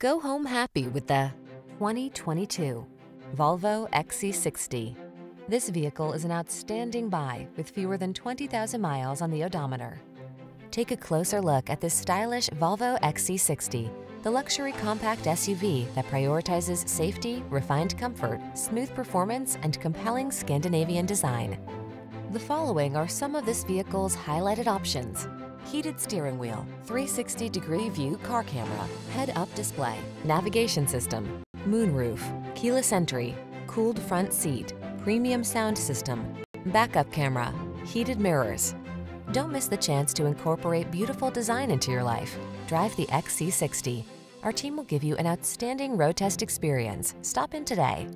Go home happy with the 2022 Volvo XC60. This vehicle is an outstanding buy with fewer than 20,000 miles on the odometer. Take a closer look at this stylish Volvo XC60, the luxury compact SUV that prioritizes safety, refined comfort, smooth performance, and compelling Scandinavian design. The following are some of this vehicle's highlighted options. Heated steering wheel, 360 degree view car camera, head up display, navigation system, moonroof, keyless entry, cooled front seat, premium sound system, backup camera, heated mirrors. Don't miss the chance to incorporate beautiful design into your life. Drive the XC60. Our team will give you an outstanding road test experience. Stop in today.